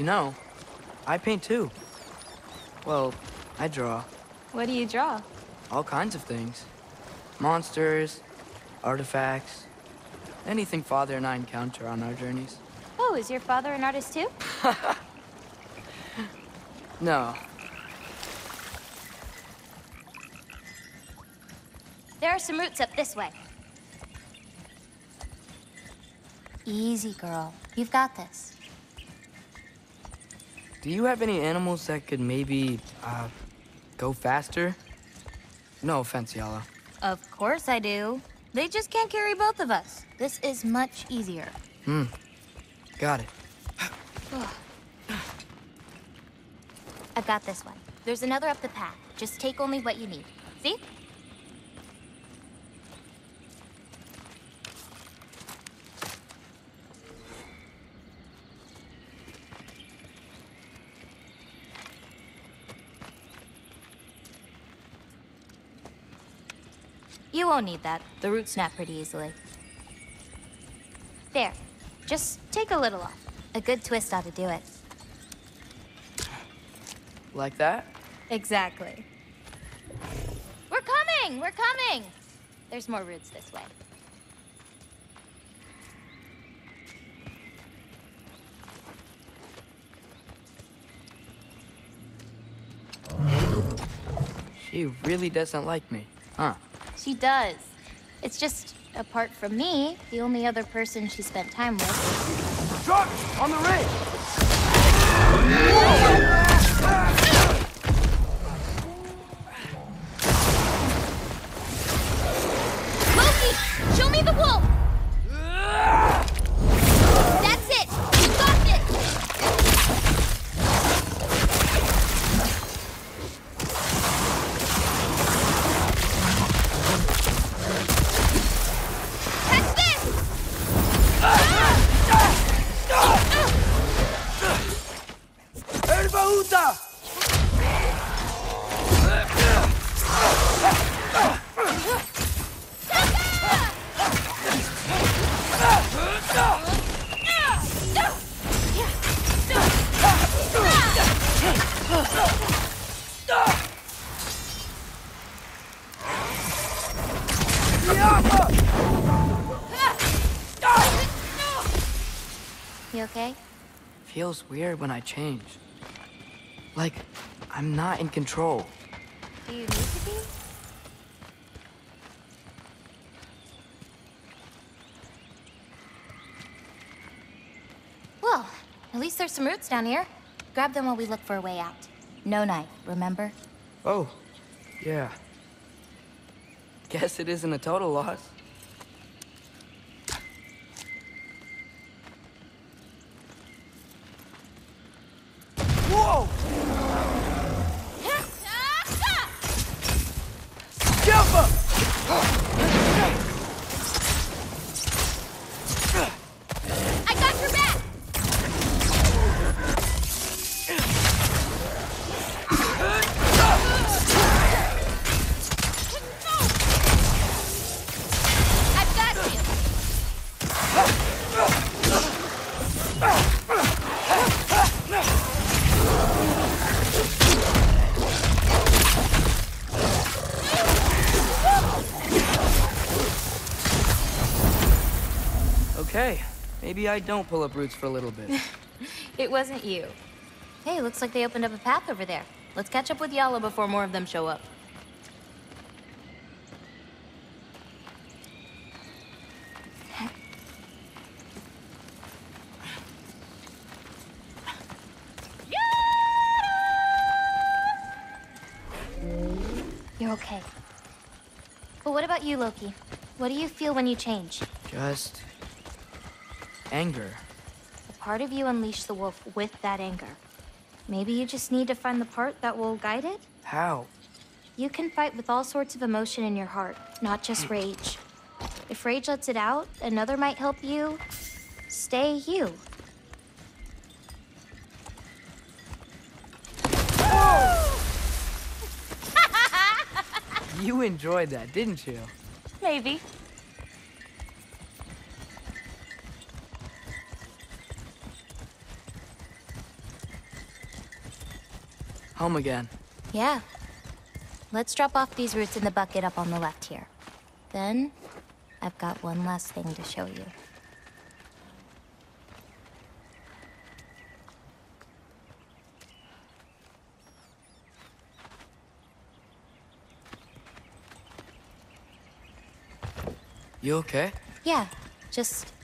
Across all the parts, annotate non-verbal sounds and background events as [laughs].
You know, I paint too. Well, I draw. What do you draw? All kinds of things. Monsters, artifacts, anything Father and I encounter on our journeys. Oh, is your father an artist too? [laughs] No, There are some roots up this way. Easy, girl. You've got this. Do you have any animals that could maybe, uh, go faster? No offense, Yala. Of course I do. They just can't carry both of us. This is much easier. Hmm. Got it. [sighs] I've got this one. There's another up the path. Just take only what you need. See? Won't need that. The roots snap pretty easily. There. Just take a little off. A good twist ought to do it. Like that? Exactly. We're coming! We're coming! There's more roots this way. She really doesn't like me, huh? She does. It's just, apart from me, the only other person she spent time with. Trucks on the ridge! You okay? Feels weird when I change. Like, I'm not in control. Do you need to be? Well, at least there's some roots down here. Grab them while we look for a way out. No knife, remember? Oh, yeah. Guess it isn't a total loss. Maybe I don't pull up roots for a little bit. [laughs] It wasn't you. Hey, looks like they opened up a path over there. Let's catch up with Yala before more of them show up. You're okay. But what about you, Loki? What do you feel when you change? Just... anger. A part of you unleashed the wolf with that anger. Maybe you just need to find the part that will guide it? How? You can fight with all sorts of emotion in your heart, not just hmm. rage. If rage lets it out, another might help you stay you. [laughs] You enjoyed that, didn't you? Maybe. Home again. Yeah. Let's drop off these roots in the bucket up on the left here. Then, I've got one last thing to show you. You okay? Yeah, just.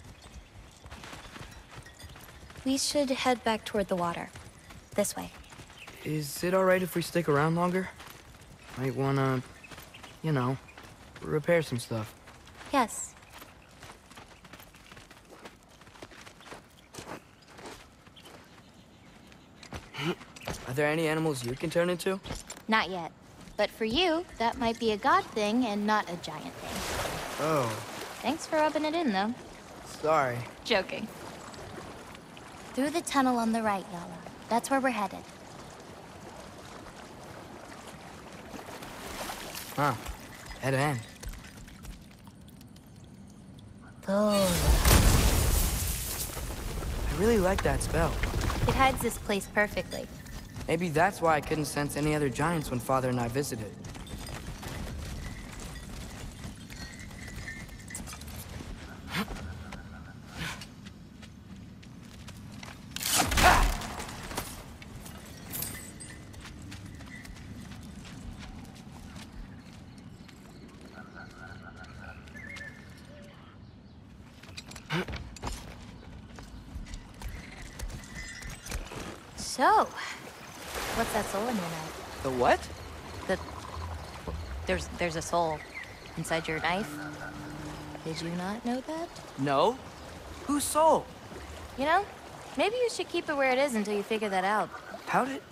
We should head back toward the water. This way. Is it alright if we stick around longer? Might wanna, you know, repair some stuff. Yes. Are there any animals you can turn into? Not yet. But for you, that might be a god thing and not a giant thing. Oh, Thanks for rubbing it in, though. sorry. Joking. Through the tunnel on the right, Yala. That's where we're headed. Huh. Head end. Oh. I really like that spell. It hides this place perfectly. Maybe that's why I couldn't sense any other giants when Father and I visited. So, what's that soul in your knife? The what? The there's a soul inside your knife. Did you not know that? No? Whose soul? You know, maybe you should keep it where it is until you figure that out. How did...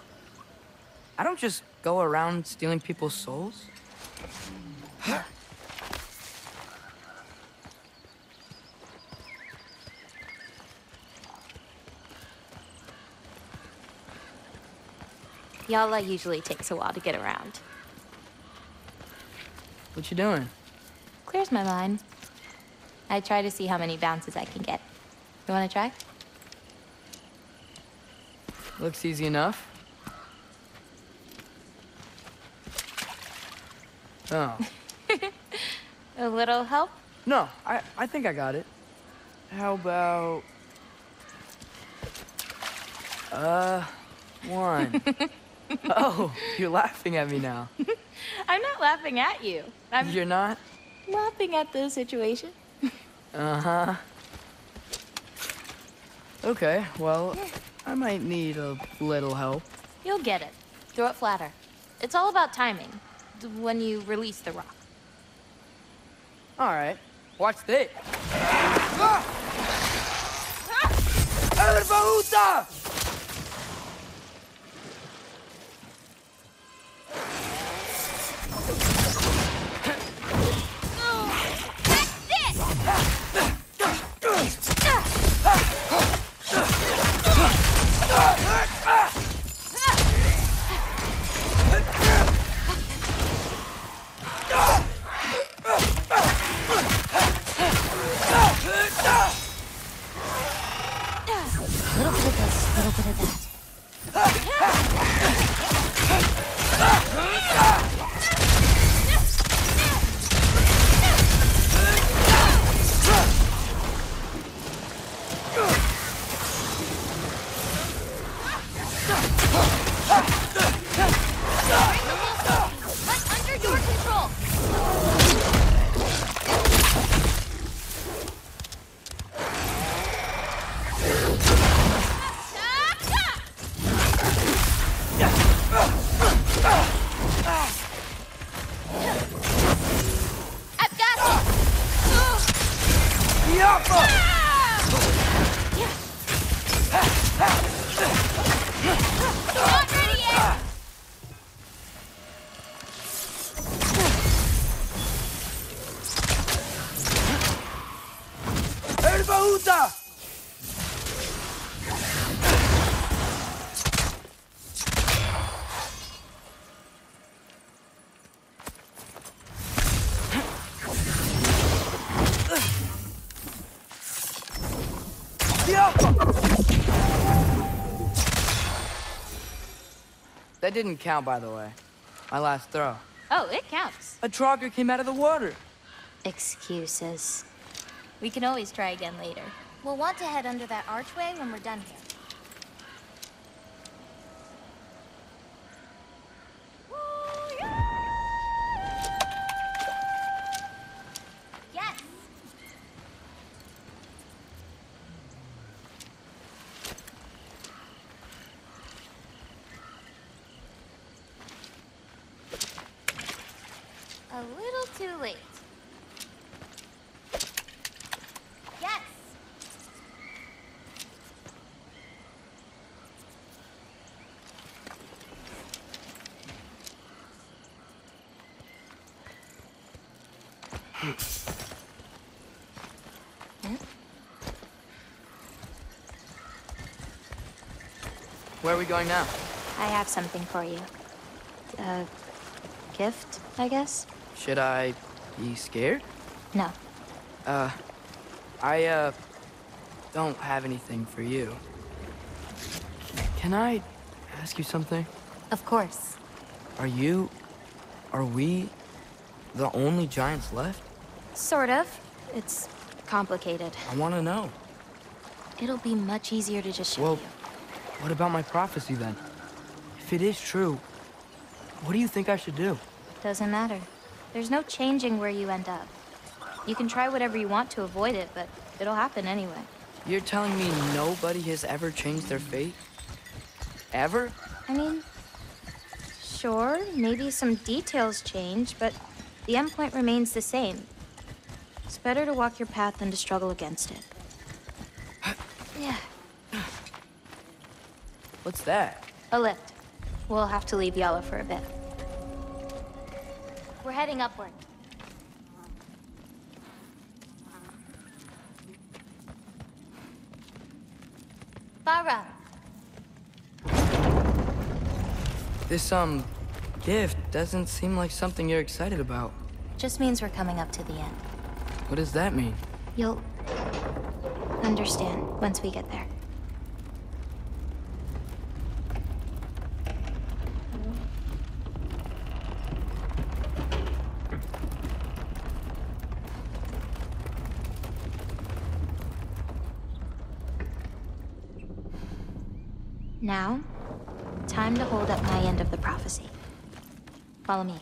I don't just go around stealing people's souls. Yala usually takes a while to get around. What you doing? Clears my mind. I try to see how many bounces I can get. You want to try? Looks easy enough. Oh. [laughs] A little help? No, I, I think I got it. How about... Uh, one. [laughs] oh, you're laughing at me now. I'm not laughing at you. I'm You're not? laughing at the situation. [laughs] Uh-huh. Okay, well, I might need a little help. You'll get it. Throw it flatter. It's all about timing. When you release the rock. All right, watch this. El Bahuta! That That didn't count, by the way. My last throw. Oh, it counts. A Trogger came out of the water. Excuses. We can always try again later. We'll want to head under that archway when we're done here. Yes! A little too late. Yes! Where are we going now? I have something for you. A gift, I guess? Should I be scared? No. Uh, I, uh, don't have anything for you. Can I ask you something? Of course. Are you, are we the only giants left? Sort of. It's complicated. I want to know. It'll be much easier to just show Well, you. What about my prophecy then? If it is true, what do you think I should do? Doesn't matter. There's no changing where you end up. You can try whatever you want to avoid it, but it'll happen anyway. You're telling me nobody has ever changed their fate? Ever? I mean, sure, maybe some details change, but the endpoint remains the same. It's better to walk your path than to struggle against it. [gasps] Yeah, What's that? a lift. We'll have to leave Yala for a bit. We're heading upward. Farah, This, um, gift doesn't seem like something you're excited about. just means we're coming up to the end. What does that mean? You'll understand once we get there. Now, time to hold up my end of the prophecy. Follow me.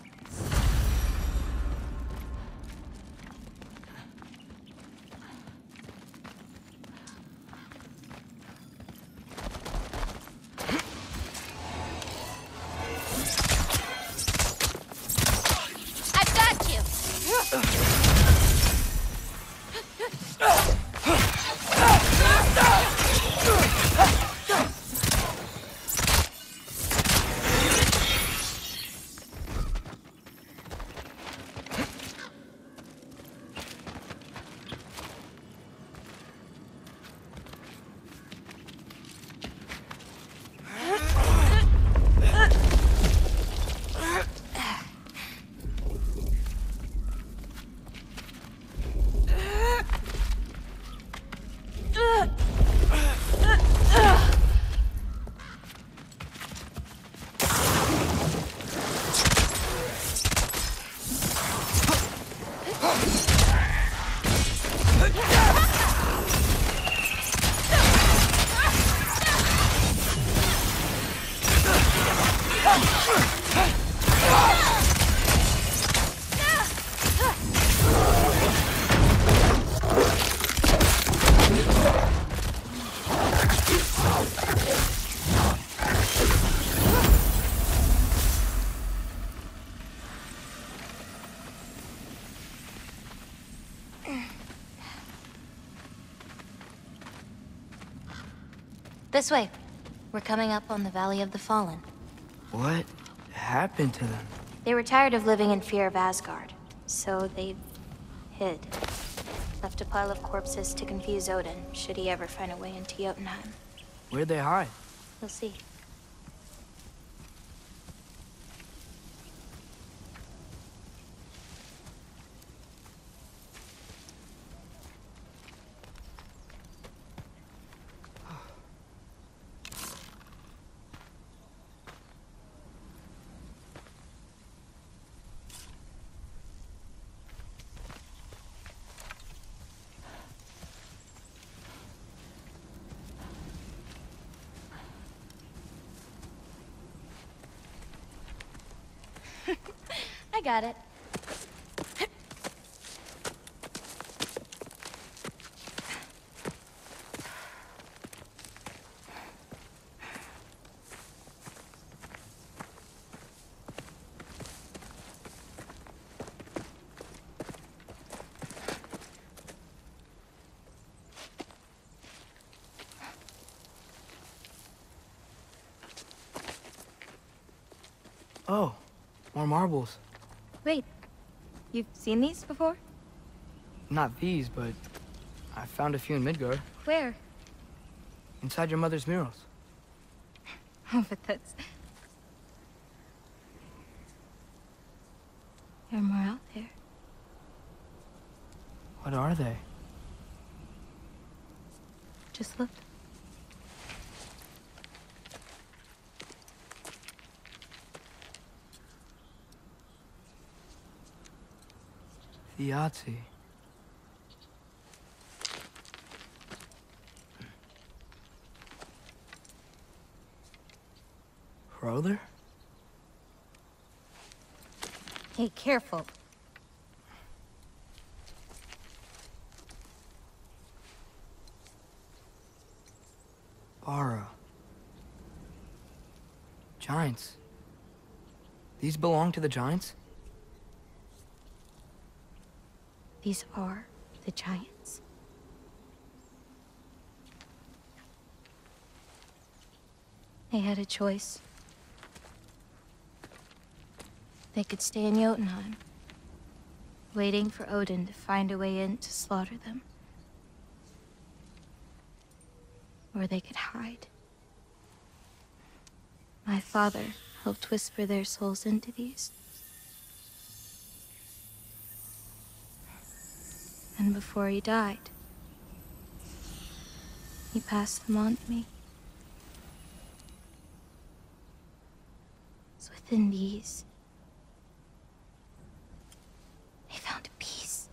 This way. We're coming up on the Valley of the Fallen. What happened to them? They were tired of living in fear of Asgard, so they hid. Left a pile of corpses to confuse Odin, should he ever find a way into Jotunheim. Where'd they hide? We'll see. Got it. Oh, more marbles. You've seen these before? Not these, but I found a few in Midgard, Where? inside your mother's murals. [laughs] Oh, but that's... There are more out there. What are they? Just look. The Yahtzee. Brother? Hey, careful. Bara. Giants. These belong to the Giants? These are the giants. They had a choice. They could stay in Jotunheim, waiting for Odin to find a way in to slaughter them. Or they could hide. My father helped whisper their souls into these. And before he died, he passed them on to me. It's within these, they found peace.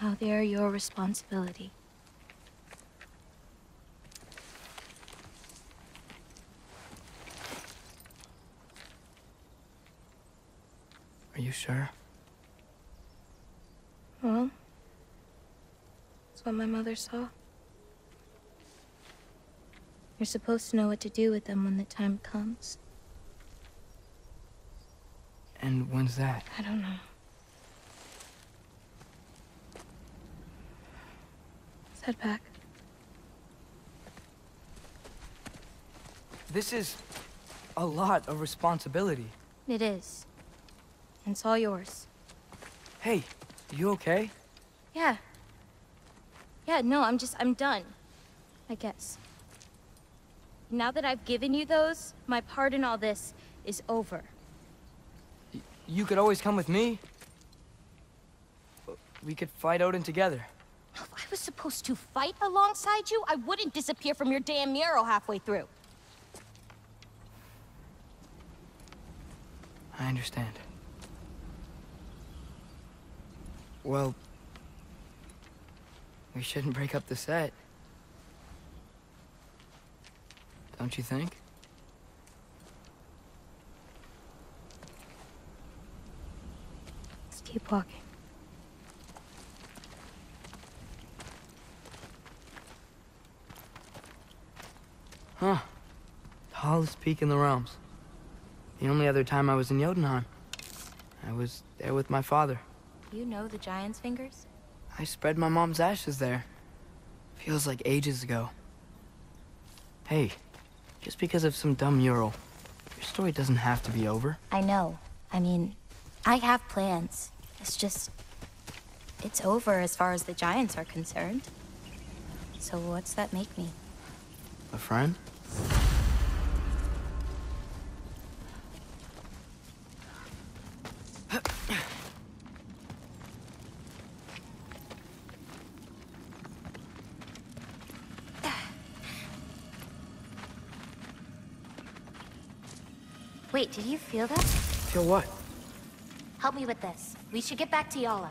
Now they are your responsibility. Sure? Well, that's what my mother saw. You're supposed to know what to do with them when the time comes. And when's that? I don't know. Let's head back. This is a lot of responsibility. It is. And it's all yours. Hey, you okay? Yeah. Yeah, no, I'm just, I'm done. I guess. Now that I've given you those, my part in all this is over. Y- you could always come with me. Uh, we could fight Odin together. If I was supposed to fight alongside you, I wouldn't disappear from your damn mural halfway through. I understand. Well, we shouldn't break up the set. Don't you think? Let's keep walking. Huh. Tallest peak in the realms. The only other time I was in Jotunheim. I was there with my father. You know the giant's fingers? I spread my mom's ashes there. Feels like ages ago. Hey, just because of some dumb mural, your story doesn't have to be over. I know. I mean, I have plans. It's just. It's over as far as the giants are concerned. So what's that make me? A friend? Feel that? Feel what? Help me with this. We should get back to Yala.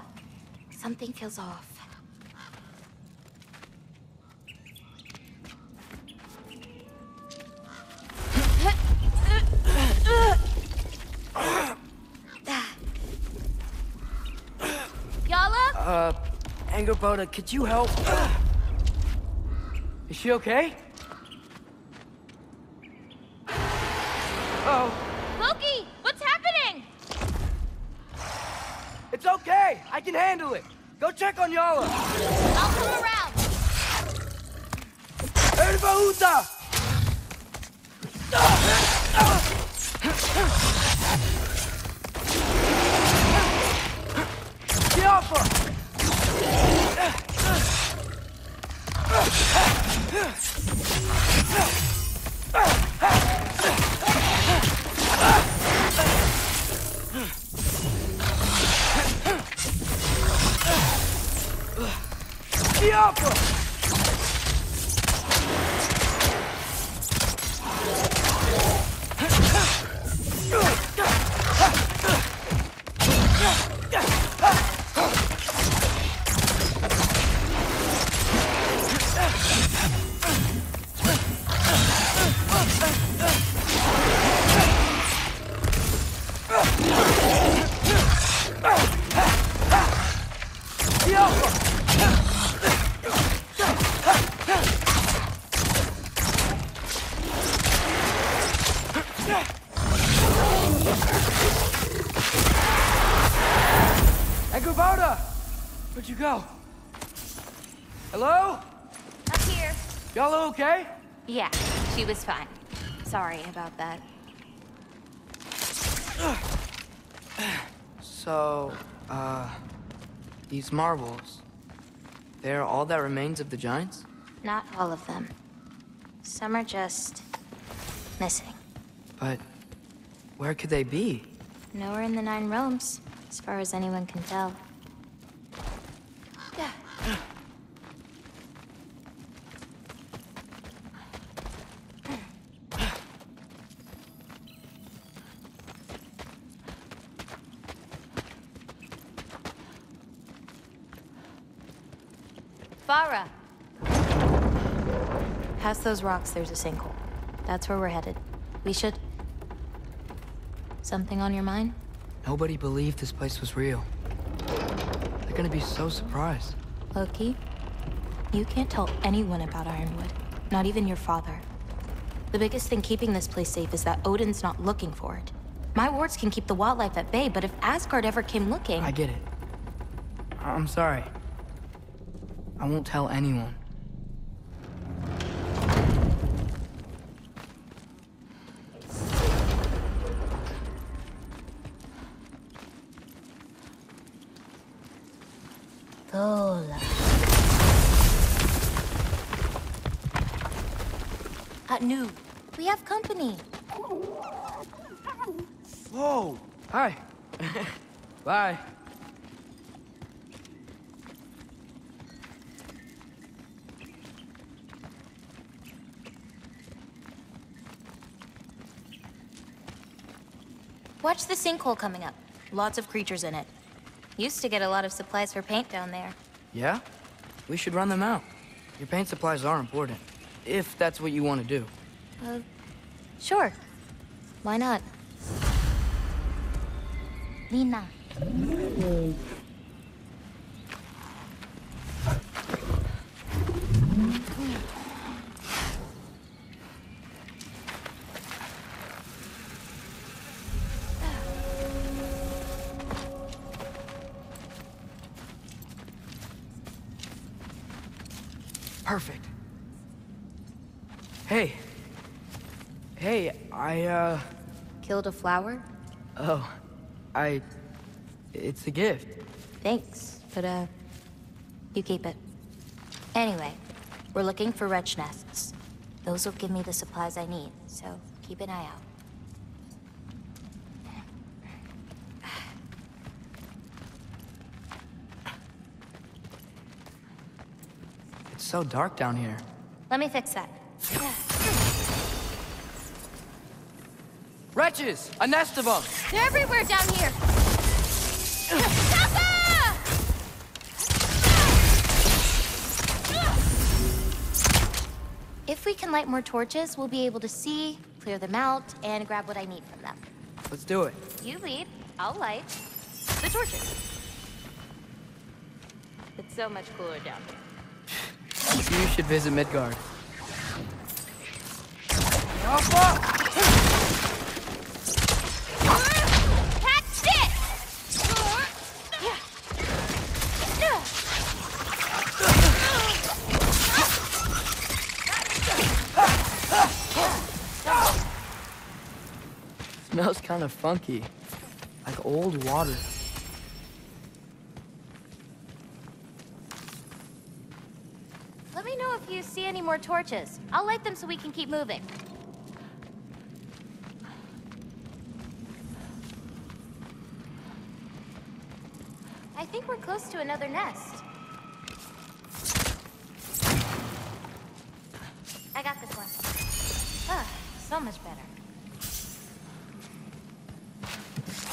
Something feels off. [coughs] Yala? Uh, Angrboda, could you help? Is she okay? Oh. Angrboda! Where'd you go? Hello? Up here. Y'all okay? Yeah, she was fine. Sorry about that. So, uh, these marbles, they're all that remains of the Giants? Not all of them. Some are just missing. But where could they be? Nowhere in the Nine Realms, as far as anyone can tell. Farah! Past those rocks, there's a sinkhole. That's where we're headed. We should... Something on your mind? Nobody believed this place was real. They're gonna be so surprised. Loki, you can't tell anyone about Ironwood. Not even your father. The biggest thing keeping this place safe is that Odin's not looking for it. My wards can keep the wildlife at bay, but if Asgard ever came looking... I get it. I'm sorry. I won't tell anyone. At new. We have company. Whoa! Hi. [laughs] Bye. Watch the sinkhole coming up. Lots of creatures in it. Used to get a lot of supplies for paint down there. Yeah? We should run them out. Your paint supplies are important. If that's what you want to do. Uh, sure. Why not? Lina. I, uh... Killed a flower? Oh. I... It's a gift. Thanks, but uh, you keep it. Anyway, we're looking for wretch nests. Those will give me the supplies I need, so keep an eye out. It's so dark down here. Let me fix that. [sighs] Wretches! A nest of them! They're everywhere down here! If we can light more torches, we'll be able to see, clear them out, and grab what I need from them. Let's do it. You lead, I'll light the torches. It's so much cooler down here. You should visit Midgard. Catch kind of funky. Like old water. Let me know if you see any more torches. I'll light them so we can keep moving. I think we're close to another nest. I got this one. Ah, so much better.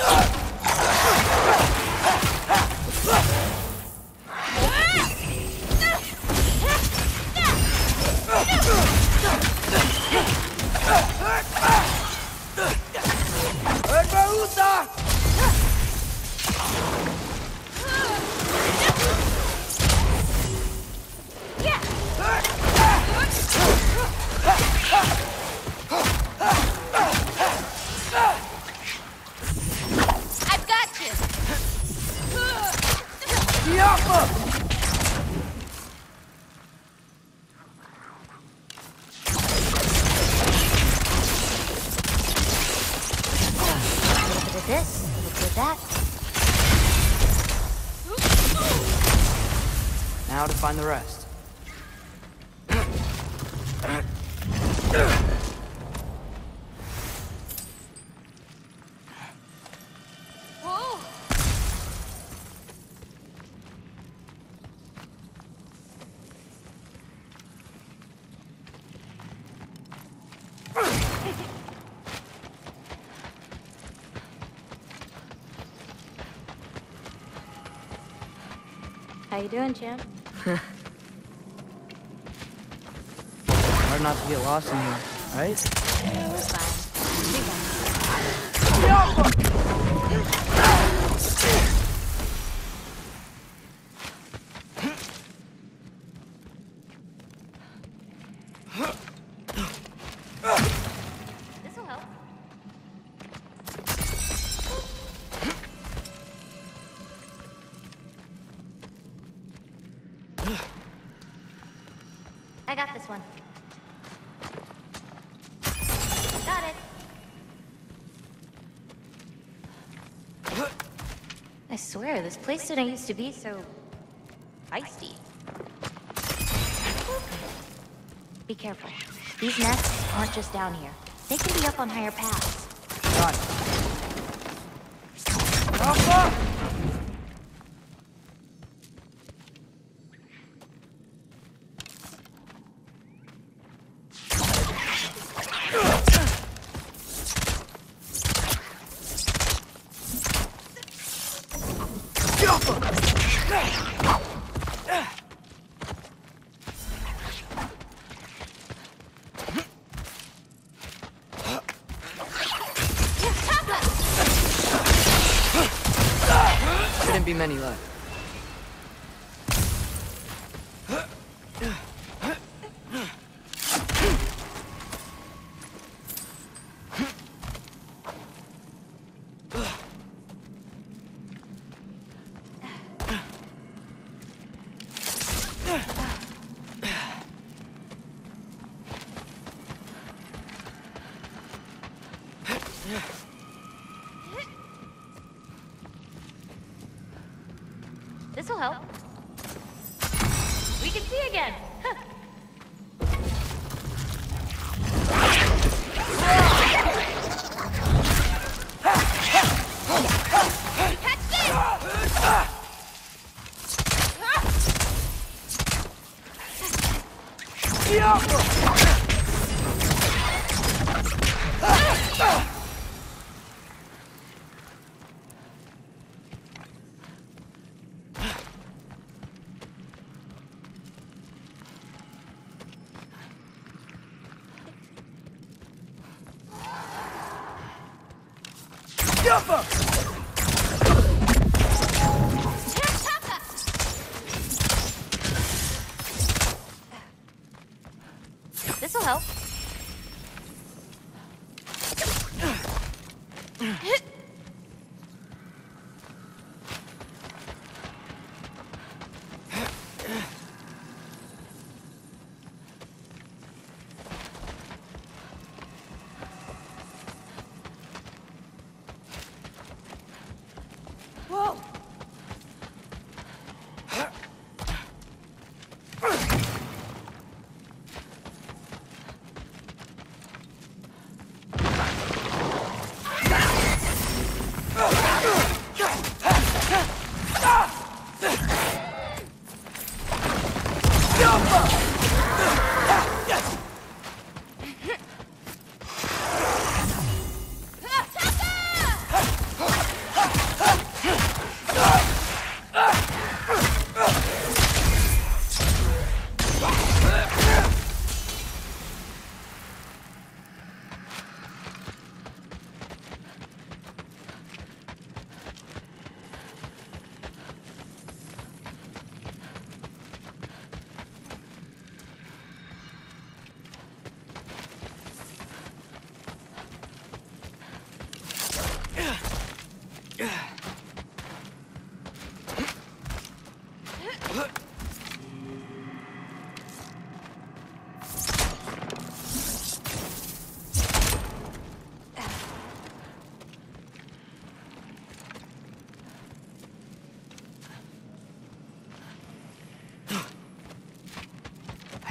I've you doing, champ? Hard not to get lost in here, right? We're fine. We got place didn't used to be so... feisty. Be careful. These nests aren't just down here. They can be up on higher paths. Got it. Shouldn't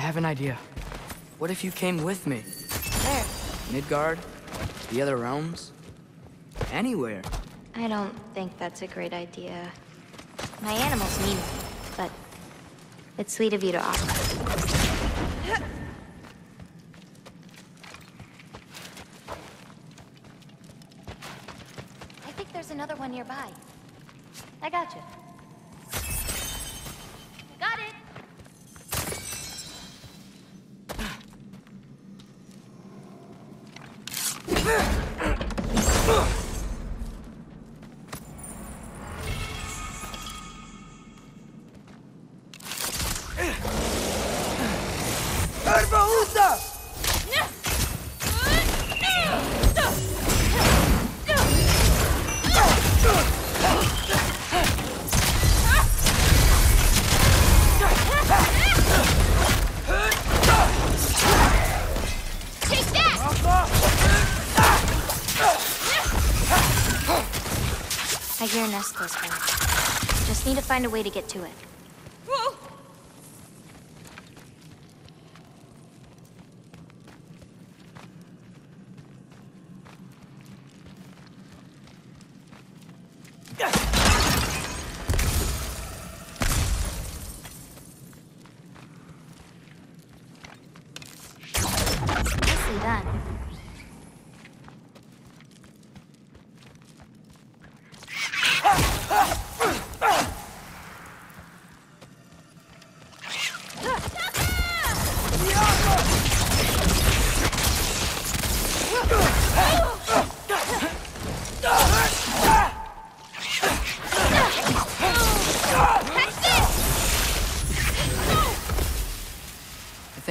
have an idea. What if you came with me? Where? Midgard? The other realms? Anywhere. I don't think that's a great idea. My animals need me, but it's sweet of you to offer. I think there's another one nearby. I got you. Just need to find a way to get to it.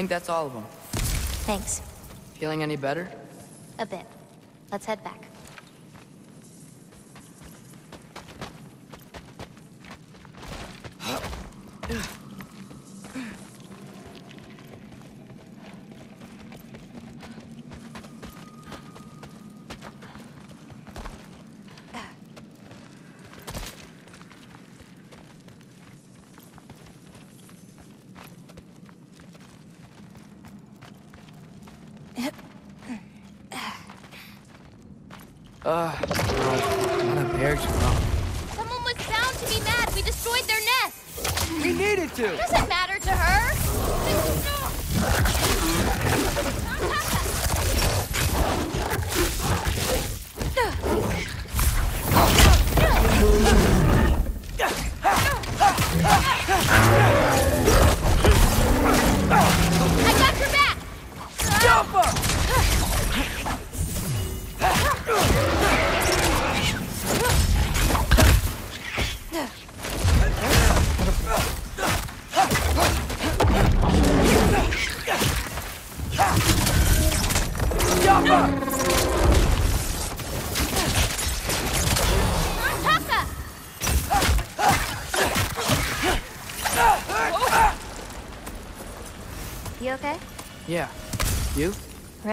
Think that's all of them. Thanks. Feeling any better? A bit. Let's head back.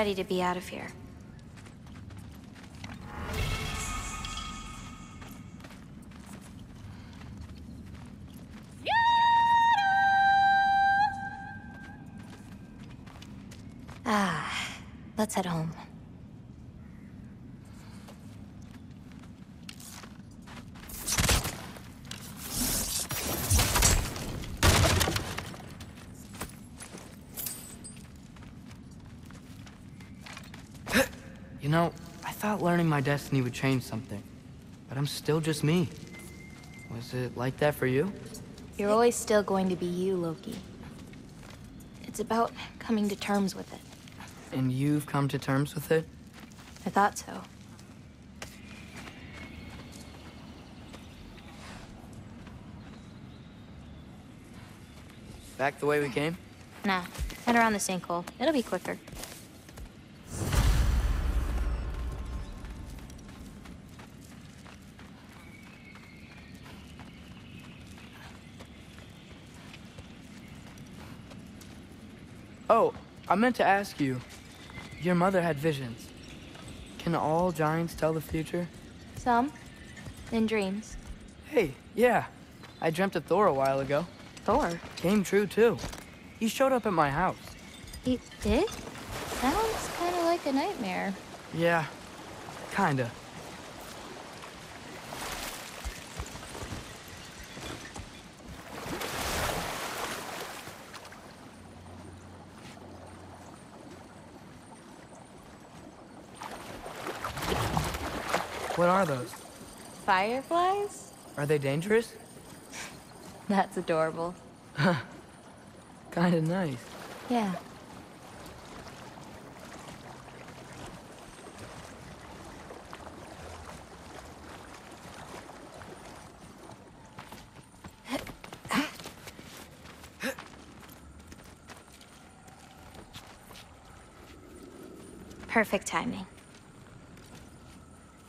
Ready to be out of here. Know, I thought learning my destiny would change something. But I'm still just me. Was it like that for you? You're always still going to be you, Loki. It's about coming to terms with it. And you've come to terms with it? I thought so. Back the way we came? Nah, head around the sinkhole. It'll be quicker. I meant to ask you. Your mother had visions. Can all giants tell the future? Some. In dreams. Hey, yeah. I dreamt of Thor a while ago. Thor. Came true, too. He showed up at my house. He did? Sounds kind of like a nightmare. Yeah, kinda. What are those? Fireflies? Are they dangerous? [laughs] That's adorable. [laughs] Kinda nice. Yeah. [laughs] Perfect timing.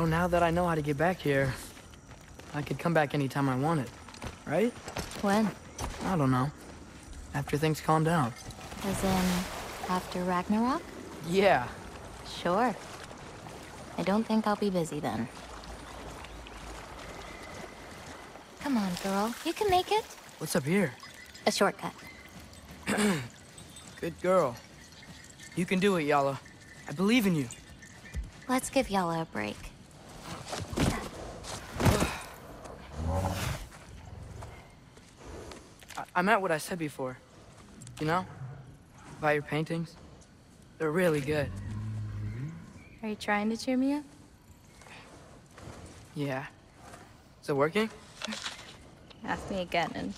So now that I know how to get back here, I could come back anytime I wanted, right? When? I don't know. After things calm down. As in, after Ragnarok? Yeah. Sure. I don't think I'll be busy then. Come on, girl. You can make it. What's up here? A shortcut. Good girl. You can do it, Yala. I believe in you. Let's give Yala a break. I, I meant what I said before. You know? About your paintings. They're really good. Are you trying to cheer me up? Yeah. Is it working? [laughs] Ask me again and...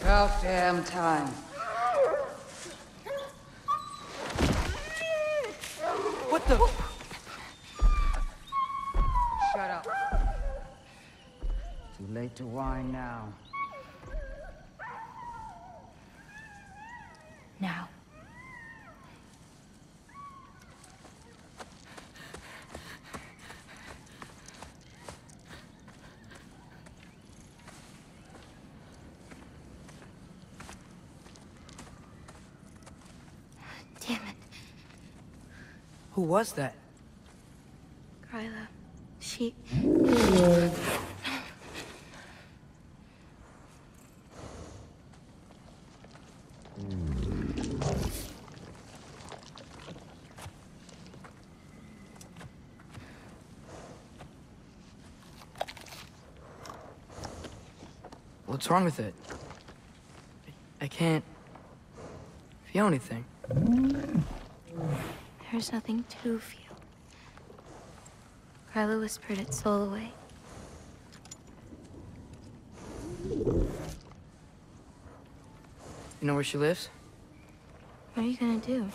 About damn time. What the? Too late to whine now. Now. Damn it. Who was that? Gryla. She... What's wrong with it? I, can't feel anything. There's nothing to feel. Gryla whispered its soul away. You know where she lives? What are you gonna do?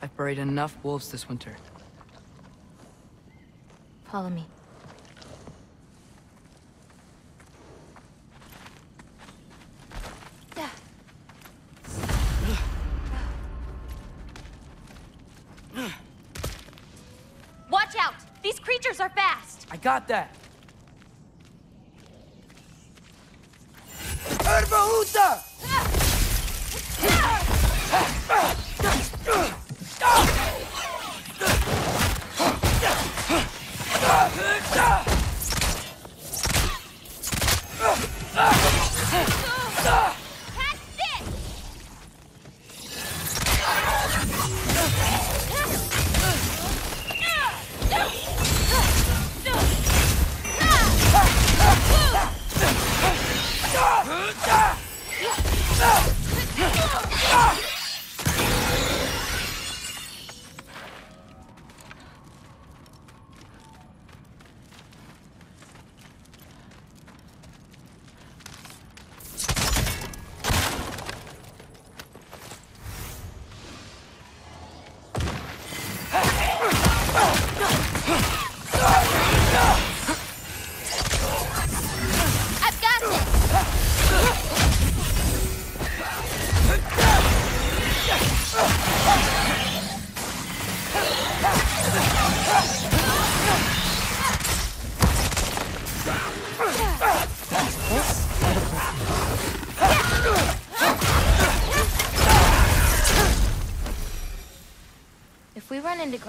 I've buried enough wolves this winter. Follow me. Got that! Erbahuta!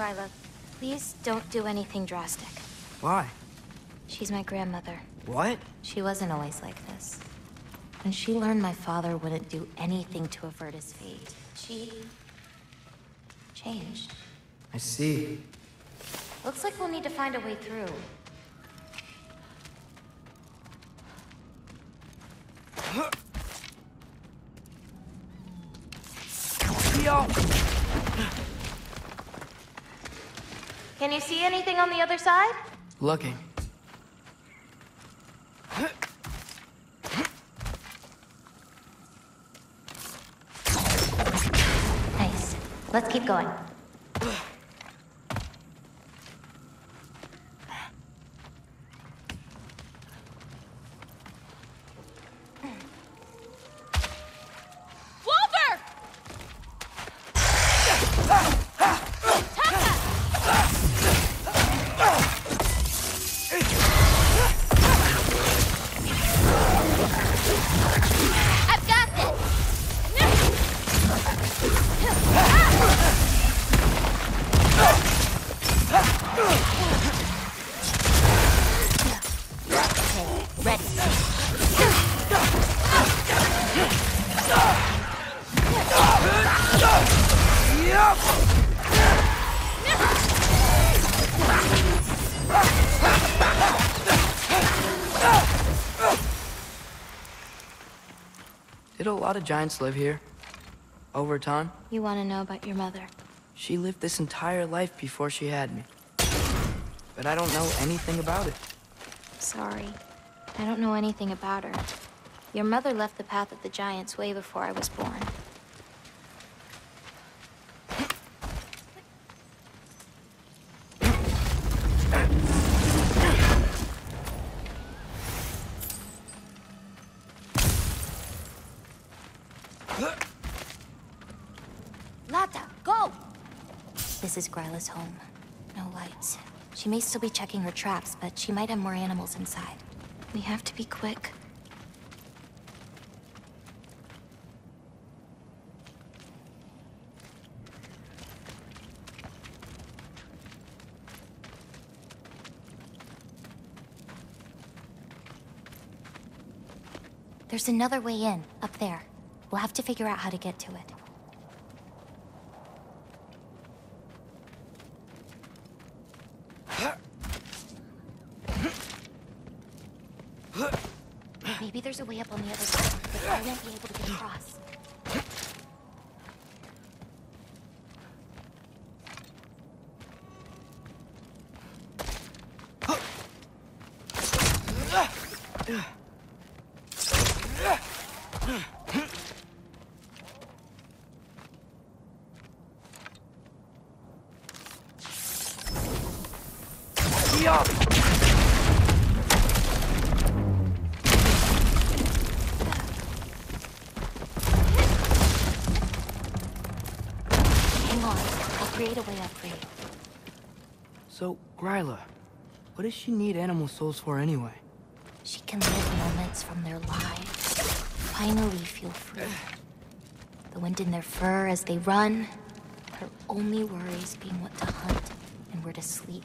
We run into Gryla, please don't do anything drastic. Why? She's my grandmother. What? She wasn't always like this. When she learned my father wouldn't do anything to avert his fate, she... changed. I see. Looks like we'll need to find a way through. Yo! Can you see anything on the other side? Looking. Nice. Let's keep going. Wolver! Lot of giants live here? Over time? You want to know about your mother? She lived this entire life before she had me. But I don't know anything about it. Sorry. I don't know anything about her. Your mother left the path of the giants way before I was born. She may still be checking her traps, but she might have more animals inside. We have to be quick. There's another way in, up there. We'll have to figure out how to get to it. We Maybe there's a way up on the other does she need animal souls for anyway? She can live moments from their lives. Finally feel free. The wind in their fur as they run. Her only worries being what to hunt and where to sleep.